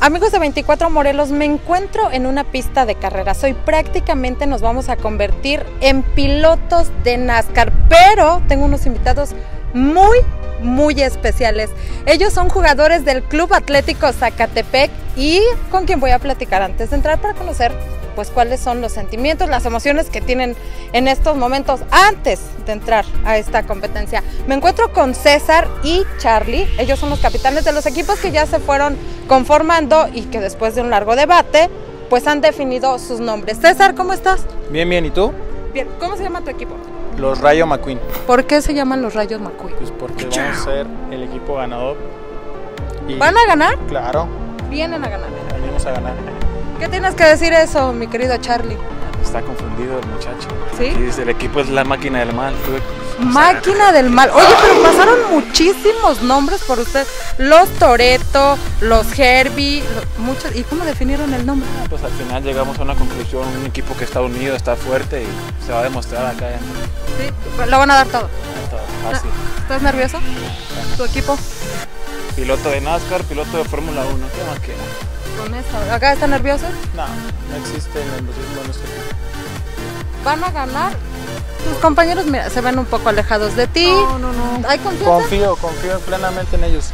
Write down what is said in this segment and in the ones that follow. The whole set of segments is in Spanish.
Amigos de 24 Morelos, me encuentro en una pista de carreras. Hoy prácticamente nos vamos a convertir en pilotos de NASCAR, pero tengo unos invitados muy, muy especiales. Ellos son jugadores del Club Atlético Zacatepec y con quien voy a platicar antes de entrar para conocer pues cuáles son los sentimientos, las emociones que tienen en estos momentos antes de entrar a esta competencia. Me encuentro con César y Charlie, ellos son los capitanes de los equipos que ya se fueron conformando y que después de un largo debate pues han definido sus nombres. César, ¿cómo estás? Bien, bien, ¿y tú? Bien, ¿cómo se llama tu equipo? Los Rayo McQueen. ¿Por qué se llaman los Rayos McQueen? Pues porque vamos a ser el equipo ganador. Y ¿Van a ganar? Claro, Vienen a ganar. venimos a ganar. ¿Qué tienes que decir eso, mi querido Charlie? Está confundido el muchacho. ¿Sí? Dice, el equipo es la máquina del mal. Máquina del mal. Oye, pero pasaron muchísimos nombres por usted. Los Toreto, los Herbie, lo- muchos. ¿Y cómo definieron el nombre? Pues al final llegamos a una conclusión, un equipo que está unido, está fuerte y se va a demostrar acá en Sí, lo van a dar todo. fácil. ¿Estás nervioso? ¿Tu equipo? Piloto de NASCAR, piloto de Fórmula 1, ¿qué más que? Con. ¿Acá está nervioso? No, no existe el nerviosismo en equipo. ¿Van a ganar? Tus compañeros, mira, se ven un poco alejados de ti. no, no. ¿Hay confianza? Confío, confío plenamente en ellos.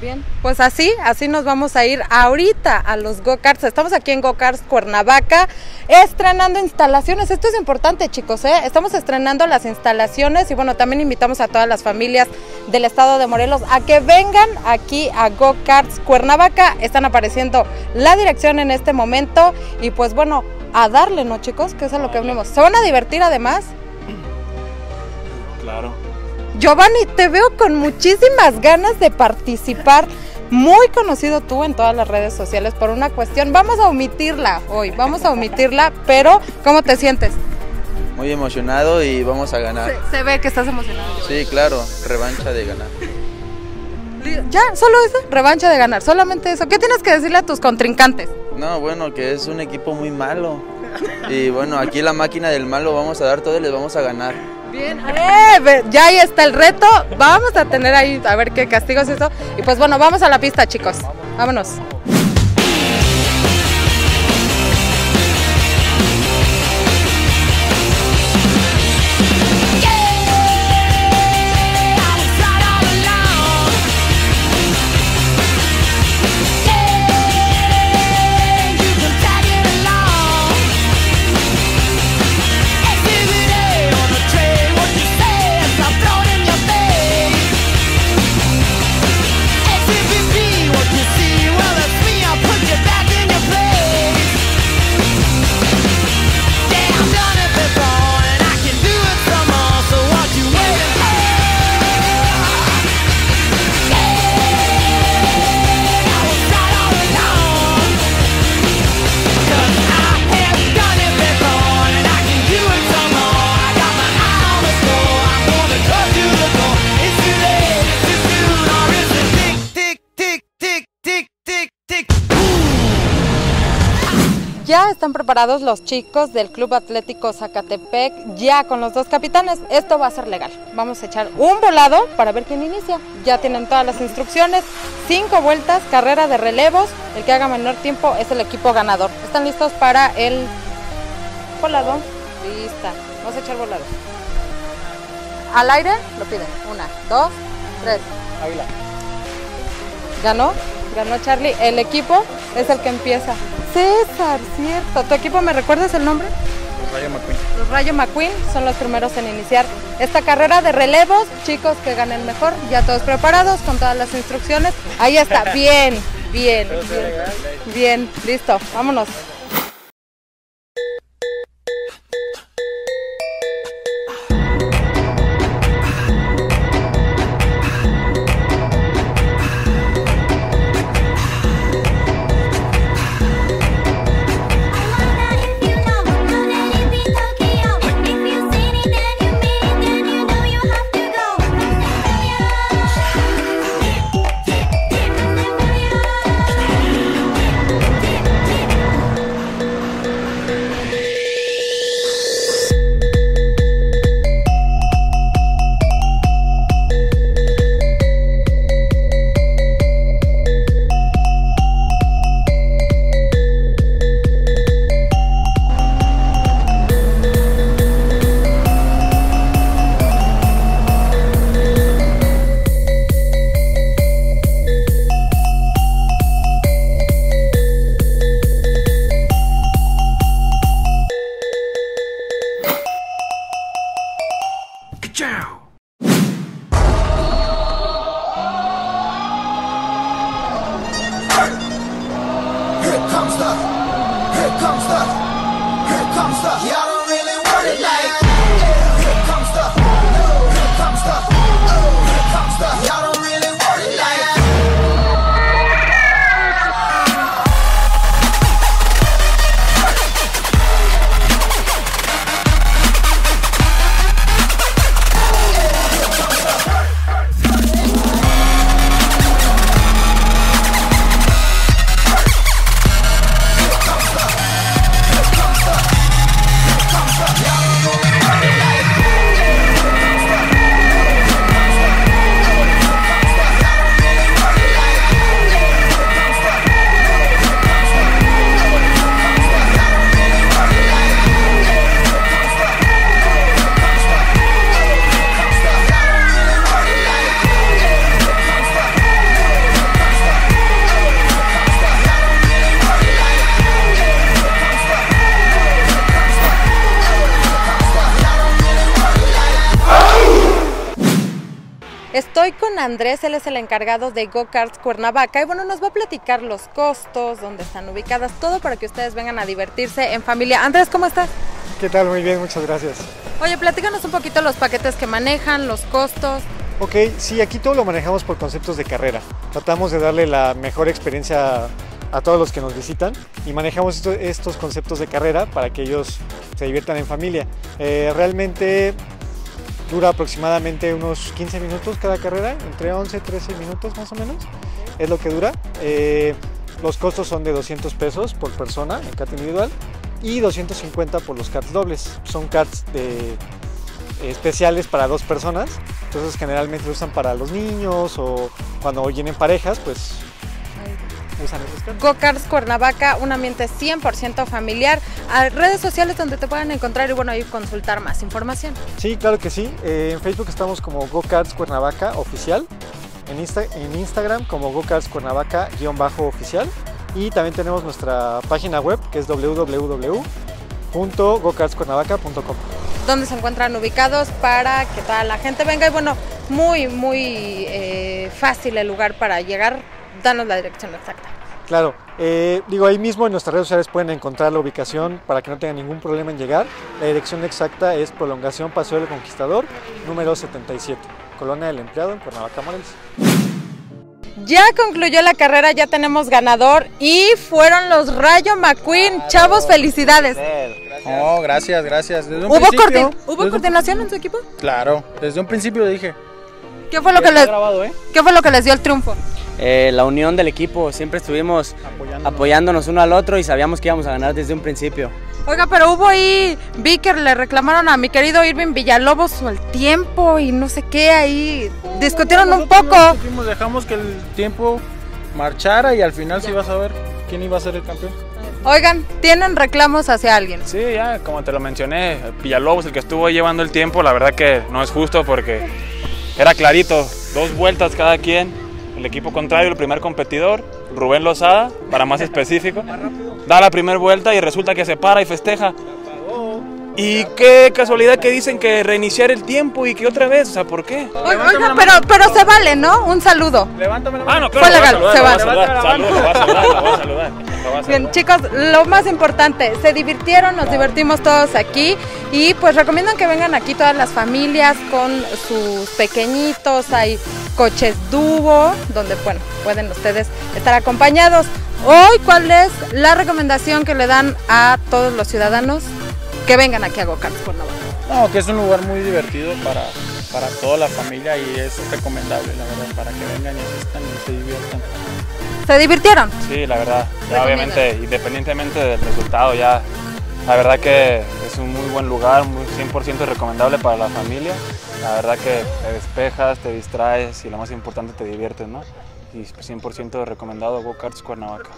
Bien, pues así, así nos vamos a ir ahorita a los go-karts. Estamos aquí en Go-Karts Cuernavaca, estrenando instalaciones. Esto es importante, chicos, ¿eh? Estamos estrenando las instalaciones y bueno, también invitamos a todas las familias del estado de Morelos a que vengan aquí a Go-Karts Cuernavaca. Están apareciendo la dirección en este momento y pues bueno, a darle, ¿no, chicos? Que es lo que venimos. Se van a divertir además. Claro. Giovanni, te veo con muchísimas ganas de participar. Muy conocido tú en todas las redes sociales por una cuestión. Vamos a omitirla hoy, vamos a omitirla, pero ¿cómo te sientes? Muy emocionado y vamos a ganar. Se, se ve que estás emocionado. Sí, claro, revancha de ganar. Ya, solo eso, revancha de ganar, solamente eso. ¿Qué tienes que decirle a tus contrincantes? No, bueno, que es un equipo muy malo. Y bueno, aquí la máquina del malo vamos a dar todo y les vamos a ganar. Bien, ya ahí está el reto. Vamos a tener ahí a ver qué castigos es eso. Y pues bueno, vamos a la pista, chicos. Vámonos. Ya están preparados los chicos del Club Atlético Zacatepec, ya con los dos capitanes. Esto va a ser legal. Vamos a echar un volado para ver quién inicia. Ya tienen todas las instrucciones. Cinco vueltas, carrera de relevos. El que haga menor tiempo es el equipo ganador. ¿Están listos para el volado? Lista. Vamos a echar volado. Al aire lo piden. Una, dos, tres. Águila. ¿Ganó? Ganó Charlie. El equipo es el que empieza. César, cierto. ¿Tu equipo me recuerdas el nombre? Los Rayo McQueen. Los Rayo McQueen son los primeros en iniciar esta carrera de relevos. Chicos que ganen mejor, ya todos preparados con todas las instrucciones. Ahí está, bien, bien, bien. Bien, listo, vámonos. Ciao! Here comes the, here comes the, here comes the, Yeah. Andrés, él es el encargado de Go Karts Cuernavaca y bueno, nos va a platicar los costos, dónde están ubicadas, todo para que ustedes vengan a divertirse en familia. Andrés, ¿cómo estás? ¿Qué tal? Muy bien, muchas gracias. Oye, platícanos un poquito los paquetes que manejan, los costos. Ok, sí, aquí todo lo manejamos por conceptos de carrera. Tratamos de darle la mejor experiencia a todos los que nos visitan y manejamos esto- estos conceptos de carrera para que ellos se diviertan en familia. Eh, realmente dura aproximadamente unos 15 minutos cada carrera, entre 11 y 13 minutos más o menos, es lo que dura. Eh, los costos son de 200 pesos por persona en kart individual y 250 por los karts dobles. Son karts de, especiales para dos personas, entonces generalmente se usan para los niños o cuando vienen parejas, pues usan esos karts. Go Karts Cuernavaca, un ambiente 100% familiar. A redes sociales donde te puedan encontrar y bueno, ahí consultar más información. Sí, claro que sí. Eh, en Facebook estamos como Go Karts Cuernavaca Oficial. En, Insta- en Instagram como Go Karts Cuernavaca-oficial. Y también tenemos nuestra página web que es www.gokartscuernavaca.com. donde se encuentran ubicados para que toda la gente venga y bueno, muy, muy eh, fácil el lugar para llegar. Danos la dirección exacta. Claro, eh, digo ahí mismo en nuestras redes sociales pueden encontrar la ubicación para que no tengan ningún problema en llegar. La dirección exacta es Prolongación Paseo del Conquistador, número 77, Colonia del Empleado en Cuernavaca, Morelos. Ya concluyó la carrera, ya tenemos ganador y fueron los Rayo McQueen. Chavos, felicidades. No, gracias, gracias. Desde un ¿Hubo, ¿Hubo desde un- coordinación en su equipo? Claro, desde un principio dije. ¿Qué fue lo que les, grabado, ¿eh? qué fue lo que les dio el triunfo? Eh, la unión del equipo, siempre estuvimos Apoyándonos. apoyándonos uno al otro y sabíamos que íbamos a ganar desde un principio. Oiga, pero hubo ahí, vi que le reclamaron a mi querido Irving Villalobos el tiempo y no sé qué ahí. Discutieron un no poco. dejamos que el tiempo marchara y al final sí ibas a ver quién iba a ser el campeón. Oigan, ¿tienen reclamos hacia alguien? Sí, ya, como te lo mencioné, Villalobos, el que estuvo ahí llevando el tiempo, la verdad que no es justo porque era clarito, dos vueltas cada quien. El equipo contrario, el primer competidor, Rubén Lozada, para más específico, da la primera vuelta y resulta que se para y festeja. Y qué casualidad que dicen que reiniciar el tiempo y que otra vez, o sea, ¿por qué? Oiga, oiga, pero, pero se vale, ¿no? Un saludo. Levántame la mano. Ah, no, claro, Fue legal, saludar, se va. saludar, Bien, chicos, lo más importante, se divirtieron, nos divertimos todos aquí y pues recomiendan que vengan aquí todas las familias con sus pequeñitos, hay coches dúo, donde bueno, pueden ustedes estar acompañados. Hoy, ¿cuál es la recomendación que le dan a todos los ciudadanos que vengan aquí a Cuernavaca? No, que es un lugar muy divertido para, para toda la familia y es recomendable, la verdad, para que vengan y asistan y se diviertan. ¿Se divirtieron? Sí, la verdad. Ya obviamente, independientemente del resultado, ya la verdad que es un muy buen lugar, muy 100% recomendable para la familia. La verdad que te despejas, te distraes y lo más importante te diviertes, ¿no? Y 100% recomendado Go Karts Cuernavaca.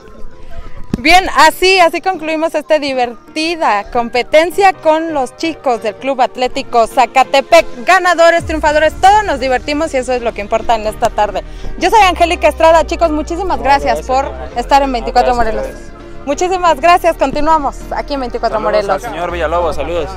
Bien, así, así concluimos esta divertida competencia con los chicos del Club Atlético Zacatepec, ganadores, triunfadores, todos nos divertimos y eso es lo que importa en esta tarde. Yo soy Angélica Estrada, chicos, muchísimas gracias, por estar en 24 gracias, Morelos. Muchísimas gracias, continuamos aquí en 24 Saludos al Morelos. señor Villalobos, saludos.